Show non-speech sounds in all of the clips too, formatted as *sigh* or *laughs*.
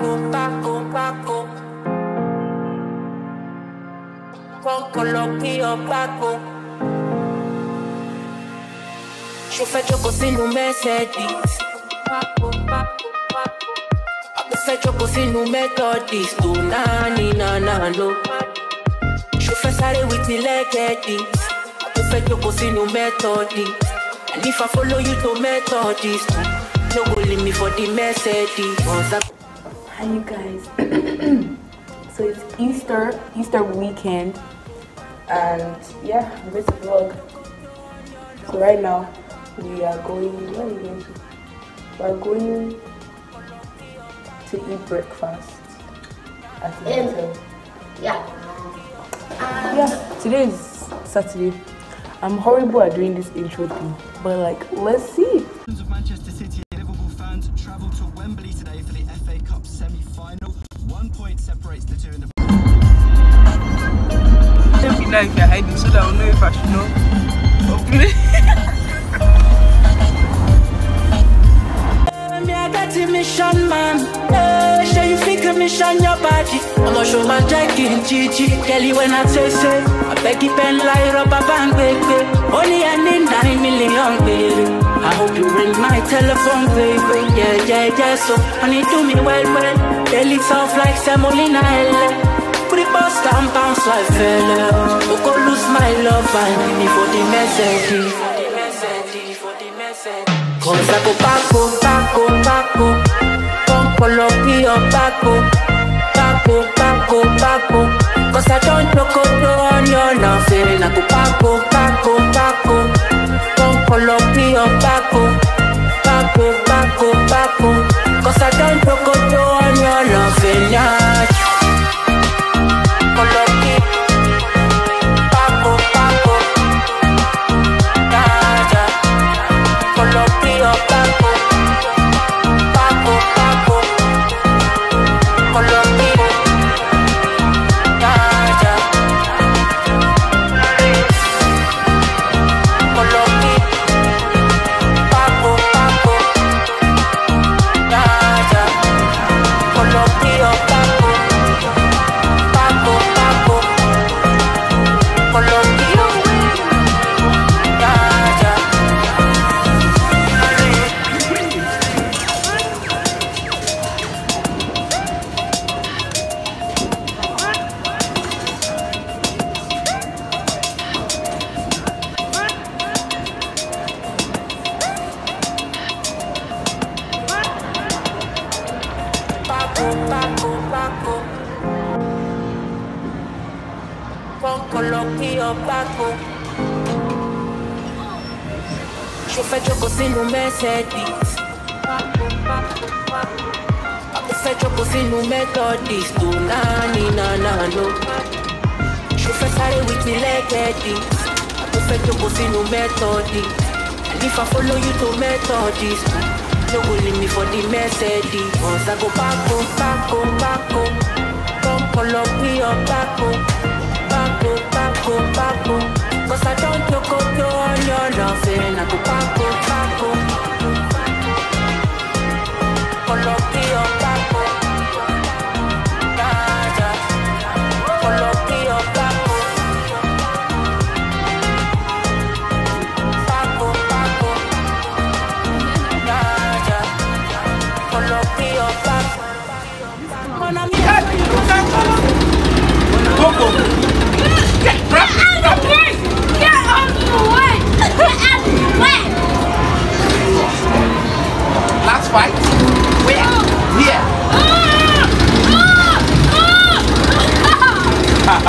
Paco, Paco, Paco. Con coloquio Paco. Ṣo fẹ́ jókòó sínú Mercedes? Paco, Paco, Paco. Àbò fẹ́ jókòó sínú Methodist tó náà ní nànà ló. Ṣo fẹ́ sáré with me lẹ́gẹ̀dis? Àbò fẹ́ jókòó sínú Methodist? And if I follow you to Methodist, no go leave me for the Mercedes. Once Hi you guys. *clears throat* so it's Easter, Easter weekend, and yeah, I'm going to vlog. So right now we are going. Where are we going to? We are going to eat breakfast at the Um, hotel. Yeah. Yeah, today is Saturday. I'm horrible at doing this intro thing, but like, let's see. Travel to Wembley today for the FA Cup semi-final. One point separates the two in the so I'll know if I should know. Hopefully. A mission, man. You a mission your body. I'm a. Kelly, when I say say, I beg you pen like rubber band, baby. Only I need nine million, baby. I hope you ring my telephone, baby. Yeah, yeah, yeah. So, honey, do me well, well. Daily soft like semolina, L. Put it bust and bounce like fella. Oh, go lose my love and leave me for the Mercedes. For the Mercedes, for the Mercedes. Cause I go Paco, Paco, Paco Con coloquio Paco Paco, Paco, Paco Cause I don't look up on your nothing I go Paco, Paco, Paco Con coloquio Paco. Ṣo fẹ́ jókòó sínú Mercedes? Paco, Paco, Paco. Àbò fẹ́ jókòó sínú Methodist tó náà ní nànà ló. Ṣo fẹ́ sáré with me lẹ́gẹ̀dis? Àbò fẹ́ jókòó sínú Methodist? And if I follow you to Methodist, no go leave me for the Mercedes. Once I go Paco, Paco, Paco, con coloquio Paco, Paco, Cause I don't look up on your nothing. I go Paco, Paco, coloquio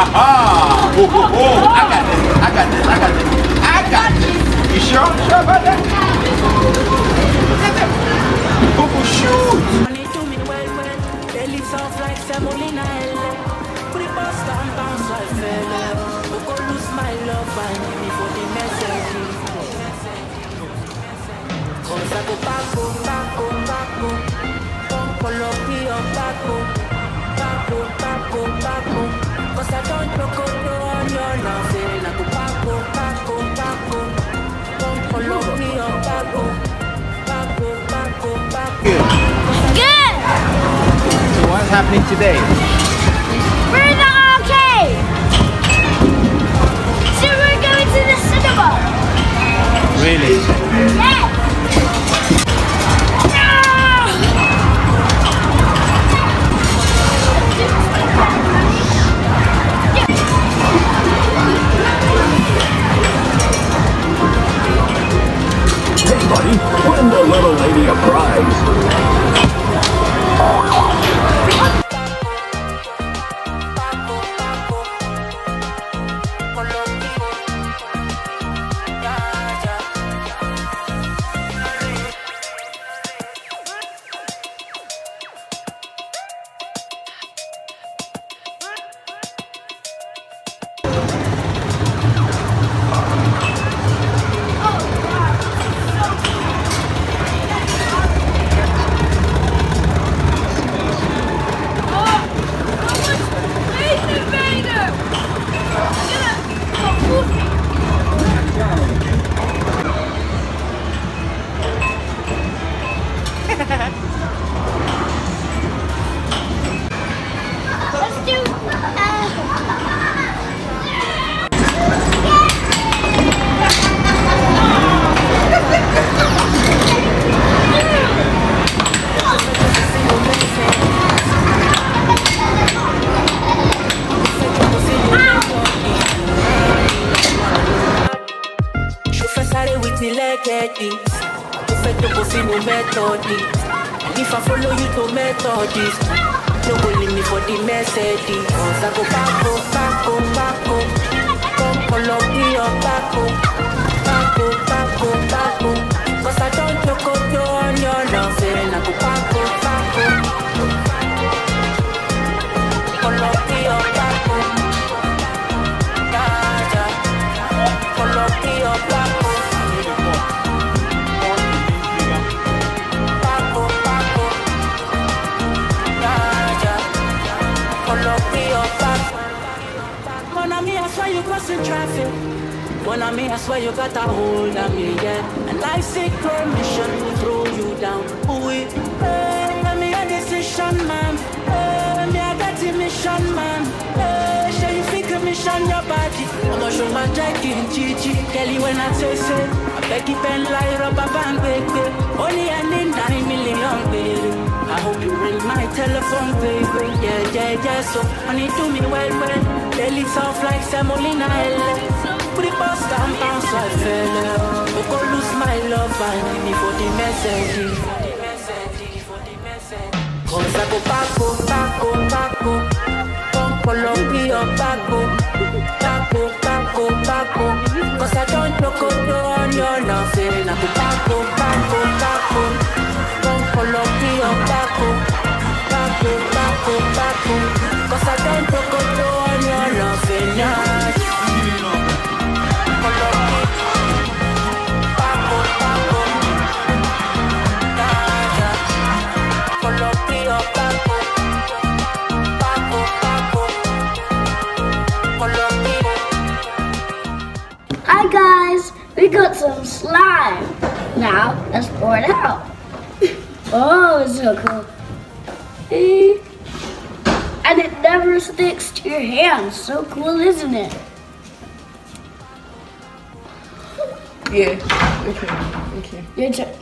oh, oh, oh. I got this. I got this. I got this. I got this. You sure? Sure about that? Go coloquio Paco. Cause I don't look up on your nothing. I go Paco, Paco, Paco. Con coloquio Paco. Paco, Paco, Paco. Good. happening today? We're in the arcade. So we're going to the cinema. Really? Yes. Me lẹ́gẹ̀ẹ́dì? Mo fẹ́ jókòó sínú Methodist. And if I follow you to Methodist, no leave me for the Mercedes. Cause I go bako, oh, bako, oh, bako. Oh. Come call up me up bako. Bako, bako, bako. Cause I don't choco to on your love. And I go bako, bako. Call up me up. Yeah, yeah. Call up me up bako. Paco, crossing traffic. Mon ami, I swear you got a hold on me, yeah. And I seek permission to throw you down. Ooh, hey, let me a decision, man. Hey, me I got a mission, man. Hey, show you think a mission your body? I'ma show my jacket in Gigi. Kelly when I say say, I beg you pen like rubber band, baby. Only I need nine million, baby. I hope you ring my telephone, baby. Yeah, yeah, yeah. So, honey, do me well, well. Belly soft like semolina, L. Put it bust down, bounce so I. You go lose my love, I need me for the message. For the message, for the message. Cause I go Paco, Paco, Paco. Come Colombia, Paco. Paco, Paco, Paco. Cause I don't look on your and I go Paco, Paco, Paco. Come Colombia, Paco. Paco. Paco, Paco. Colombia. Hi guys, we got some slime. Now let's pour it out. Oh, it's so cool. Eh. And it never sticks to your hands. So cool, isn't it? Yeah. Okay. Okay. Your turn.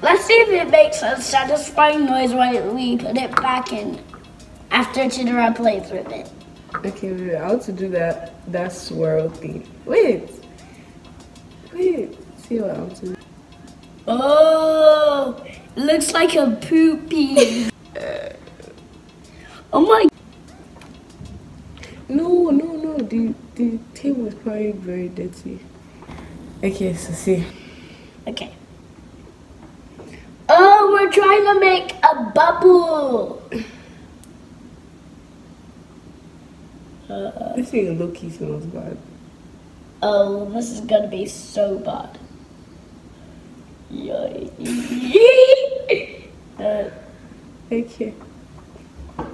Let's see if it makes a satisfying noise when we put it back in after Chidera plays with it. Okay, wait, wait, I want to do that that swirl thing. Wait. Wait. See what I want to do. Oh, looks like a poopy. *laughs* oh my. No, no, no. The the table is probably very dirty. Okay, so see. Okay. Oh, we're trying to make a bubble. This thing low key smells bad. Oh, this is gonna be so bad. Uh, Okay. *laughs*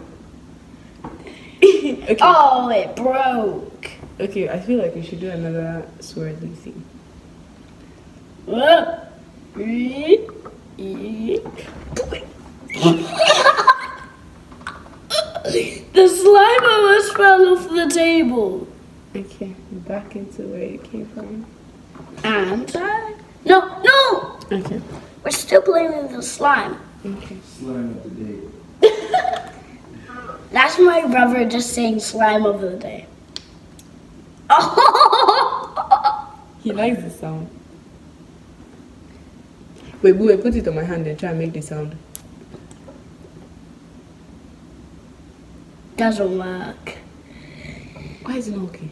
okay. oh, it broke. Okay, I feel like we should do another swirly thing. *laughs* The slime almost fell off the table. Okay, back into where it came from. And Okay. we're still playing with the slime. Okay. Slime of the day. *laughs* That's my brother just saying slime of the day. Oh, *laughs* He likes the sound. Wait, wait, put it on my hand and try and make the sound. doesn't work. Why is it not okay?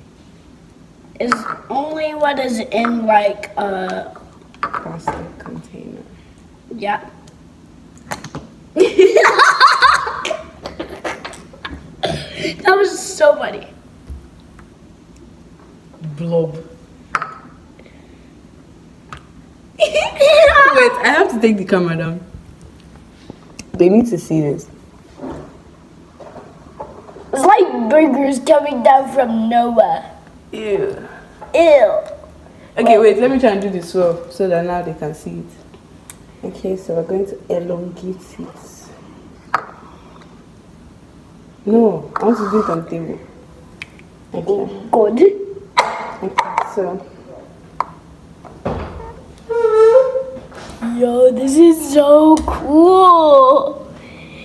It's only what is in like uh Plastic container. yeah. *laughs* that was so funny. Blob. *laughs* Wait, I have to take the camera down. They need to see this. It's like burgers coming down from nowhere. Ew. Ew. Okay, wait, let me try and do this well so that now they can see it. Okay, so we're going to elongate it. No, I want to do it on the table. Okay, oh, Good. okay, so Yo, this is so cool.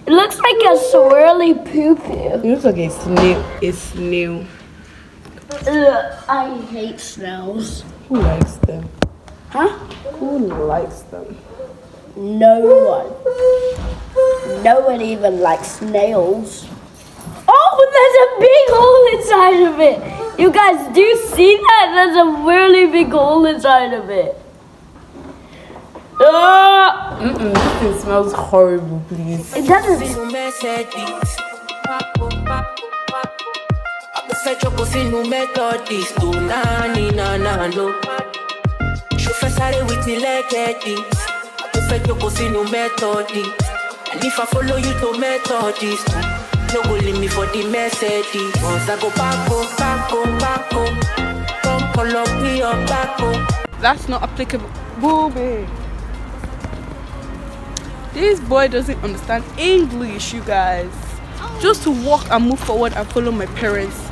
It looks like a swirly poo poo. it looks like a snail. A snail. Ugh, I hate snails. Who likes them? Huh? Who likes them? No one. No one even likes snails. Oh, there's a big hole inside of it. You guys do see that? There's a really big hole inside of it. Ah, Mm-mm, this thing smells horrible, please. it doesn't. And if I follow you to no go leave me for the I go bako, oh, bako, oh, bako. Oh. Come call up me bako. That's not applicable. Booby. This boy doesn't understand English, you guys. Just to walk and move forward and follow my parents.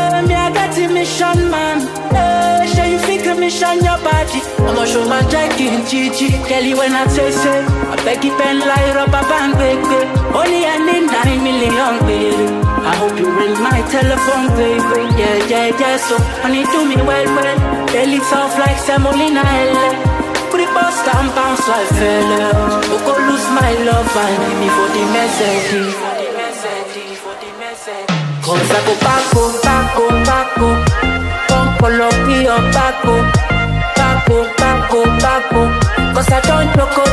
me I got a mission, man. Eh, hey, show you think a mission your body. I'ma show my jack in GG. Kelly when I say say, I beg you pen like rubber band, baby. Only I need nine million, baby. I hope you ring my telephone, baby. Yeah, yeah, yeah. So, honey, do me well, well. Belly soft like semolina, L. Put it bust and bounce like fella. You go lose my love and me for the Mercedes. Mercedes. Cause I go backo, backo, backo. Come pull up me up backo. Backo, backo, backo. Cause I don't look up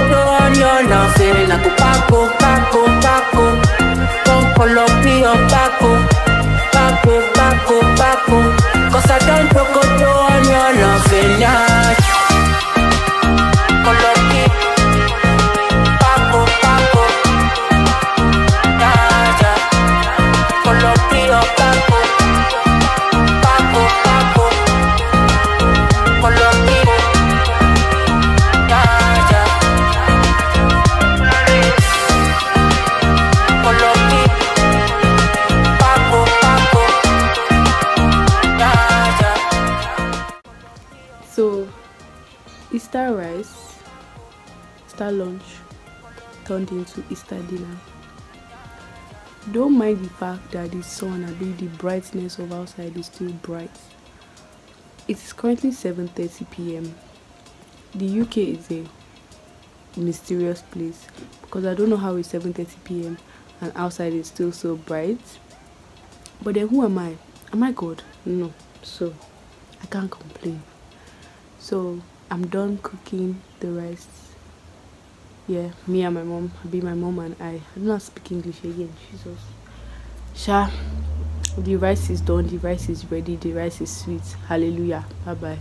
Easter lunch turned into Easter dinner. Don't mind the fact that the sun and the brightness of outside is still bright. It is currently 7:30 p.m. The UK is a mysterious place because I don't know how it's 7:30 p.m. and outside is still so bright. But then who am I? Am I God? No. So I can't complain. So I'm done cooking the rest. Yeah, me and my mom. Be my mom and I. I do not speak English again. Jesus. Sha. the rice is done the rice is ready the rice is sweet hallelujah bye bye